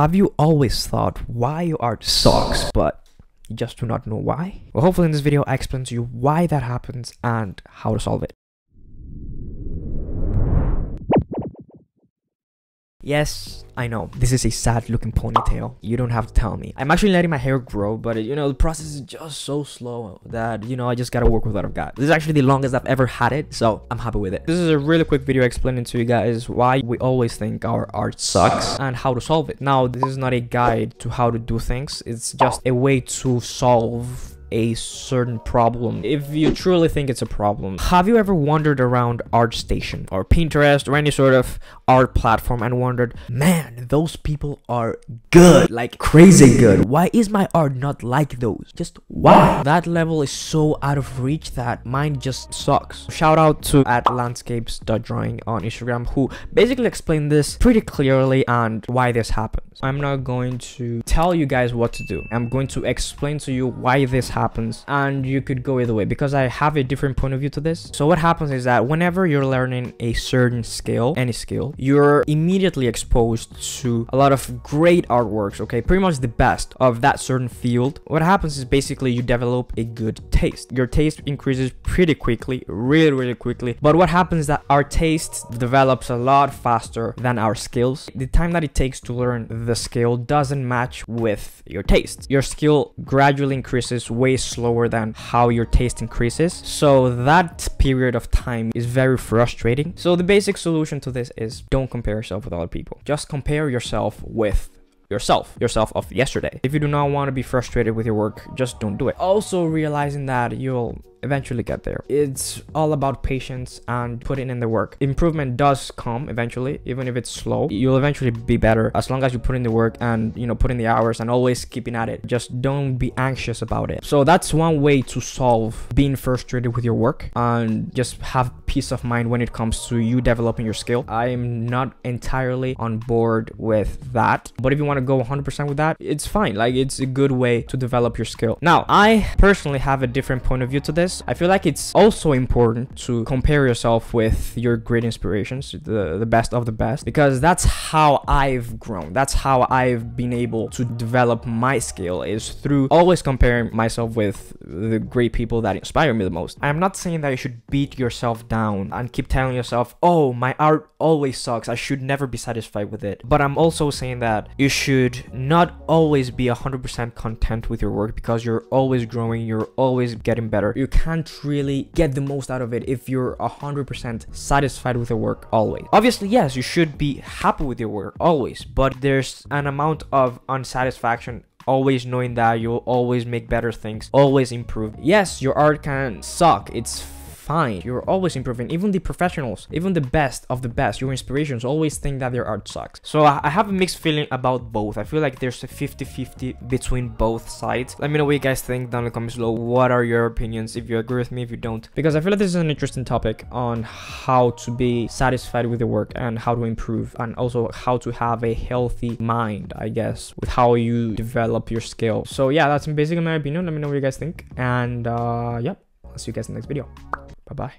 Have you always thought why your art sucks, but you just do not know why? Well, hopefully in this video I explain to you why that happens and how to solve it. Yes, I know, this is a sad looking ponytail. You don't have to tell me. I'm actually letting my hair grow, but you know, the process is just so slow that, you know, I just gotta work with what I've got. This is actually the longest I've ever had it, so I'm happy with it. This is a really quick video explaining to you guys why we always think our art sucks and how to solve it. Now, this is not a guide to how to do things. It's just a way to solve a certain problem. If you truly think it's a problem have you ever wandered around artstation or pinterest or any sort of art platform and wondered man those people are good like crazy good. Why is my art not like those? Just why? That level is so out of reach that mine just sucks. Shout out to at landscapes.drawing on instagram who basically explained this pretty clearly and why this happens. I'm not going to tell you guys what to do. I'm going to explain to you why this happens happens and you could go either way because I have a different point of view to this. So what happens is that whenever you're learning a certain skill, any skill, you're immediately exposed to a lot of great artworks, okay? Pretty much the best of that certain field. What happens is basically you develop a good taste. Your taste increases pretty quickly, really, really quickly. But what happens is that our taste develops a lot faster than our skills. The time that it takes to learn the skill doesn't match with your taste. Your skill gradually increases way way slower than how your taste increases. So that period of time is very frustrating. So the basic solution to this is don't compare yourself with other people. Just compare yourself with yourself, yourself of yesterday. If you do not want to be frustrated with your work, just don't do it. Also realizing that you'll eventually get there. It's all about patience and putting in the work. Improvement does come eventually, even if it's slow. You'll eventually be better as long as you put in the work and, you know, put in the hours and always keeping at it. Just don't be anxious about it. So that's one way to solve being frustrated with your work and just have peace of mind when it comes to you developing your skill. I'm not entirely on board with that, but if you want to go 100% with that, it's fine. Like it's a good way to develop your skill. Now, I personally have a different point of view to this this, I feel like it's also important to compare yourself with your great inspirations, the, the best of the best, because that's how I've grown. That's how I've been able to develop my skill is through always comparing myself with the great people that inspire me the most. I'm not saying that you should beat yourself down and keep telling yourself, oh, my art always sucks. I should never be satisfied with it. But I'm also saying that you should not always be 100% content with your work because you're always growing, you're always getting better. You can't really get the most out of it if you're 100% satisfied with your work always. Obviously, yes, you should be happy with your work always, but there's an amount of unsatisfaction always knowing that you'll always make better things, always improve. Yes, your art can suck. It's fine. You're always improving. Even the professionals, even the best of the best, your inspirations always think that their art sucks. So I have a mixed feeling about both. I feel like there's a 50-50 between both sides. Let me know what you guys think down in the comments below. What are your opinions? If you agree with me, if you don't. Because I feel like this is an interesting topic on how to be satisfied with your work and how to improve and also how to have a healthy mind, I guess, with how you develop your skill. So yeah, that's basically my opinion. Let me know what you guys think. And uh, yep, I'll see you guys in the next video. Bye bye.